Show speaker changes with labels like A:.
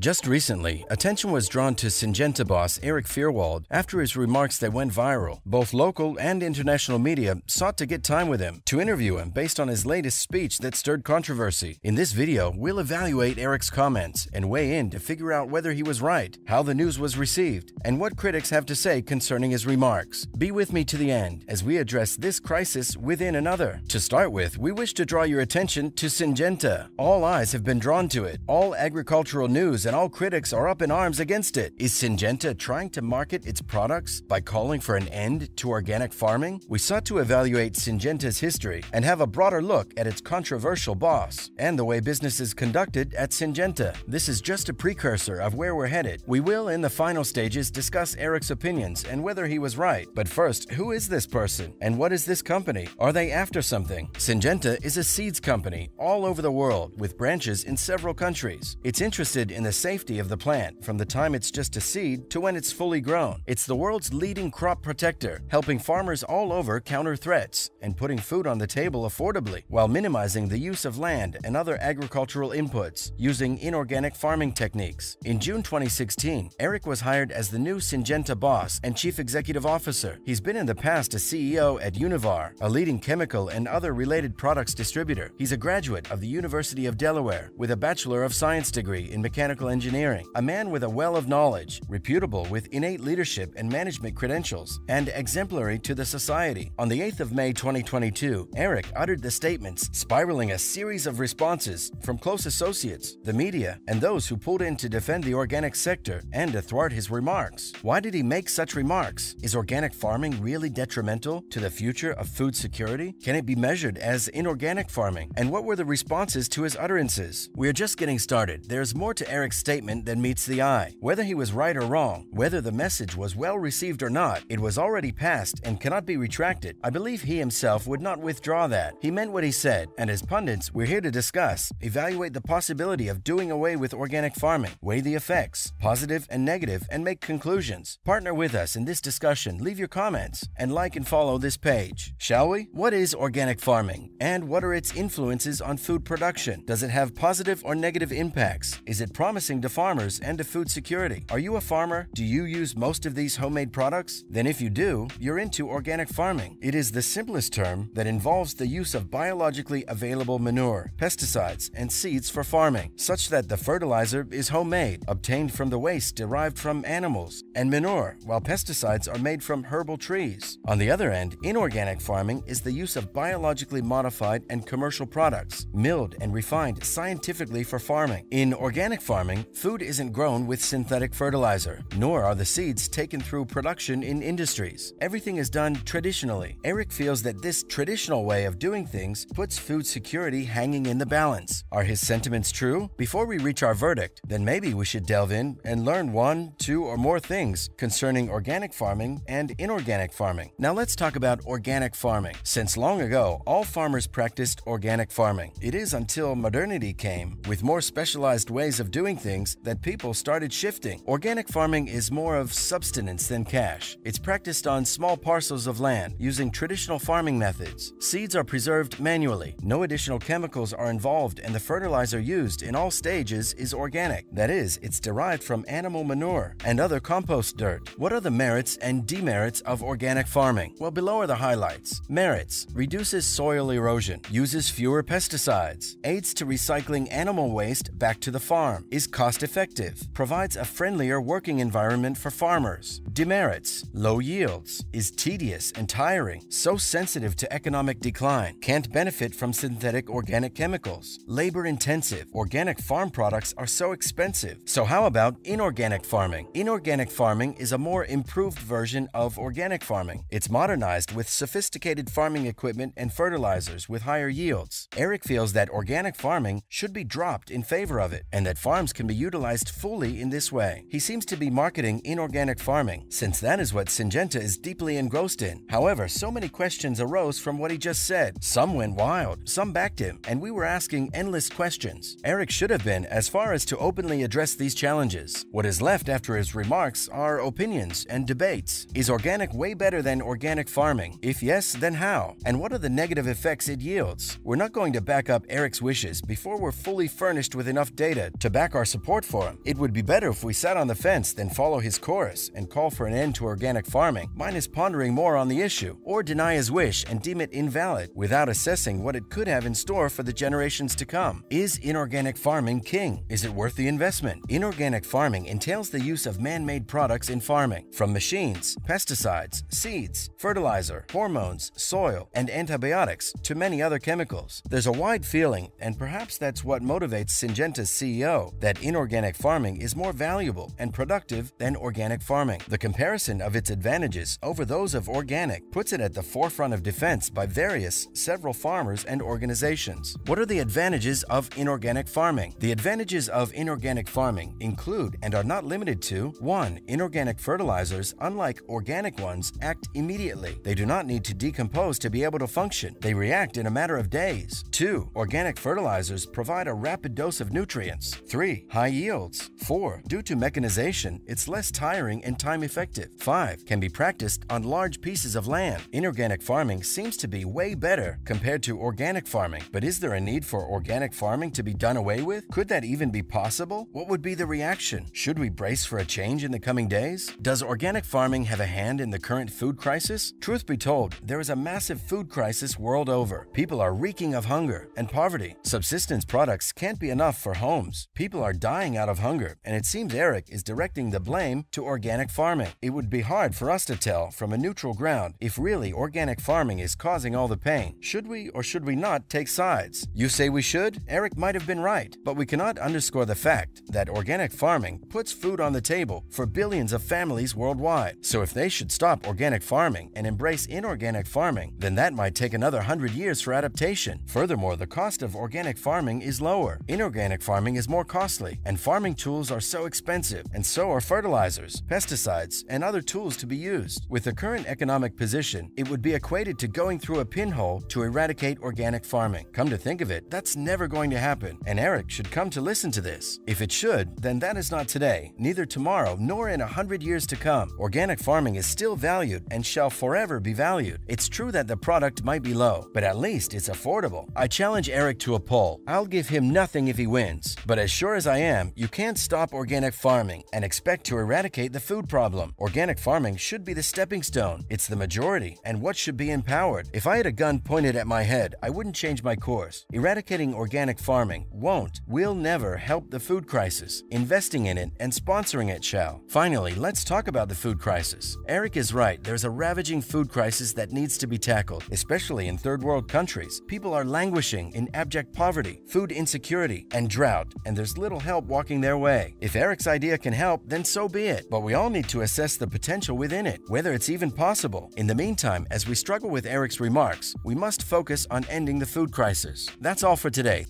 A: Just recently, attention was drawn to Syngenta boss Eric Fyrwald after his remarks that went viral. Both local and international media sought to get time with him to interview him based on his latest speech that stirred controversy. In this video, we'll evaluate Eric's comments and weigh in to figure out whether he was right, how the news was received, and what critics have to say concerning his remarks. Be with me to the end as we address this crisis within another. To start with, we wish to draw your attention to Syngenta. All eyes have been drawn to it. All agricultural news and all critics are up in arms against it. Is Syngenta trying to market its products by calling for an end to organic farming? We sought to evaluate Syngenta's history and have a broader look at its controversial boss and the way business is conducted at Syngenta. This is just a precursor of where we're headed. We will, in the final stages, discuss Eric's opinions and whether he was right. But first, who is this person and what is this company? Are they after something? Syngenta is a seeds company all over the world with branches in several countries. It's interested in the safety of the plant from the time it's just a seed to when it's fully grown. It's the world's leading crop protector, helping farmers all over counter threats and putting food on the table affordably while minimizing the use of land and other agricultural inputs using inorganic farming techniques. In June 2016, Eric was hired as the new Syngenta boss and chief executive officer. He's been in the past a CEO at Univar, a leading chemical and other related products distributor. He's a graduate of the University of Delaware with a Bachelor of Science degree in mechanical engineering, a man with a well of knowledge, reputable with innate leadership and management credentials, and exemplary to the society. On the 8th of May 2022, Eric uttered the statements, spiraling a series of responses from close associates, the media, and those who pulled in to defend the organic sector and to thwart his remarks. Why did he make such remarks? Is organic farming really detrimental to the future of food security? Can it be measured as inorganic farming? And what were the responses to his utterances? We're just getting started. There's more to Eric's statement than meets the eye. Whether he was right or wrong, whether the message was well received or not, it was already passed and cannot be retracted. I believe he himself would not withdraw that. He meant what he said, and as pundits, we're here to discuss, evaluate the possibility of doing away with organic farming, weigh the effects, positive and negative, and make conclusions. Partner with us in this discussion, leave your comments, and like and follow this page. Shall we? What is organic farming, and what are its influences on food production? Does it have positive or negative impacts? Is it promising to farmers and to food security? Are you a farmer? Do you use most of these homemade products? Then, if you do, you're into organic farming. It is the simplest term that involves the use of biologically available manure, pesticides, and seeds for farming, such that the fertilizer is homemade, obtained from the waste derived from animals, and manure, while pesticides are made from herbal trees. On the other end, inorganic farming is the use of biologically modified and commercial products, milled and refined scientifically for farming. In organic farming, food isn't grown with synthetic fertilizer, nor are the seeds taken through production in industries. Everything is done traditionally. Eric feels that this traditional way of doing things puts food security hanging in the balance. Are his sentiments true? Before we reach our verdict, then maybe we should delve in and learn one, two, or more things concerning organic farming and inorganic farming. Now let's talk about organic farming. Since long ago, all farmers practiced organic farming. It is until modernity came, with more specialized ways of doing things, that people started shifting. Organic farming is more of subsistence than cash. It's practiced on small parcels of land using traditional farming methods. Seeds are preserved manually. No additional chemicals are involved, and the fertilizer used in all stages is organic. That is, it's derived from animal manure and other compost dirt. What are the merits and demerits of organic farming? Well, below are the highlights. Merits reduces soil erosion, uses fewer pesticides, aids to recycling animal waste back to the farm, is cost effective, provides a friendlier working environment for farmers. Demerits low yields, is tedious and tiring, so sensitive to economic decline, can't benefit from synthetic organic chemicals, labor intensive, organic farm products are so expensive. So, how about inorganic farming? Inorganic farming is a more improved version of organic farming. It's modernized with sophisticated farming equipment and fertilizers with higher yields. Eric feels that organic farming should be dropped in favor of it and that farms can be utilized fully in this way. He seems to be marketing inorganic farming, since that is what Syngenta is deeply engrossed in. However, so many questions arose from what he just said. Some went wild, some backed him, and we were asking endless questions. Eric should have been as far as to openly address these challenges. What is left after his remarks are opinions and debates. Is organic way better than organic farming? If yes, then how? And what are the negative effects it yields? We're not going to back up Eric's wishes before we're fully furnished with enough data to back our support for him. It would be better if we sat on the fence than follow his chorus and call for an end to organic farming, minus pondering more on the issue, or deny his wish and deem it invalid without assessing what it could have in store for the generations to come. Is inorganic farming king? Is it worth the investment? Inorganic farming entails the use of man made products in farming, from machines, pesticides, seeds, fertilizer, hormones, soil, and antibiotics to many other chemicals. There's a wide feeling, and perhaps that's what motivates Syngenta's CEO, that inorganic farming is more valuable and productive than organic farming. The comparison of its advantages over those of organic puts it at the forefront of defense by various, several farmers and organizations. What are the advantages of inorganic farming? The advantages of inorganic farming include and are not limited to 1. Inorganic fertilizers, unlike organic ones, act immediately. They do not need to decompose to be able to function. They react in a matter of days. 2. Organic fertilizers provide a rapid dose of nutrients. 3. High yields. 4. Due to mechanization, it's less tiring and time effective. 5. Can be practiced on large pieces of land. Inorganic farming seems to be way better compared to organic farming, but is there a need for organic farming to be done away with? Could that even be possible? What would be the reaction? Should we brace for a change in the coming days? Does organic farming have a hand in the current food crisis? Truth be told, there is a massive food crisis world over. People are reeking of hunger and poverty. Subsistence products can't be enough for homes. People are dying out of hunger, and it seems Eric is directing the blame to organic farming. It would be hard for us to tell from a neutral ground if really organic farming is causing all the pain. Should we or should we not take sides? You say we should? Eric might have been right, but we cannot underscore the fact that organic farming puts food on the table for billions of families worldwide. So if they should stop organic farming and embrace inorganic farming, then that might take another hundred years for adaptation. Furthermore, the cost of organic farming is lower. Inorganic farming is more costly, and farming tools are so expensive, and so are fertilizers, pesticides, and other tools to be used. With the current economic position, it would be equated to going through a pinhole to eradicate organic farming. Come to think of it, that's never going to happen, and Eric should come to listen to this. If it should, then that is not today, neither tomorrow nor in a hundred years to come. Organic farming is still valued and shall forever be valued. It's true that the product might be low, but at least it's affordable. I challenge Eric to a poll. I'll give him nothing if he wins. But as sure as I am, you can't stop organic farming and expect to eradicate the food problem. Organic farming should be the stepping stone. It's the majority and what should be empowered. If I had a gun pointed at my head, I wouldn't change my course. Eradicating organic farming won't, will never help the food crisis. Investing in it and sponsoring it shall. Finally, let's talk about the food crisis. Eric is right. There's a ravaging food crisis that needs to be tackled, especially in third world countries. People are languishing in abject poverty, food insecurity, and drought, and there's little help walking their way. If Eric's idea can help, then so be it. But we all need to assess the potential within it, whether it's even possible. In the meantime, as we struggle with Eric's remarks, we must focus on ending the food crisis. That's all for today.